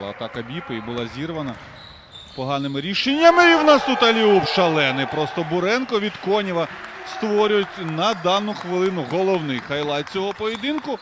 Атака Біпи і була зірвана поганими рішеннями. І в нас тут Аліуп шалений. Просто Буренко від Конєва створюють на дану хвилину головний хайлайт цього поєдинку.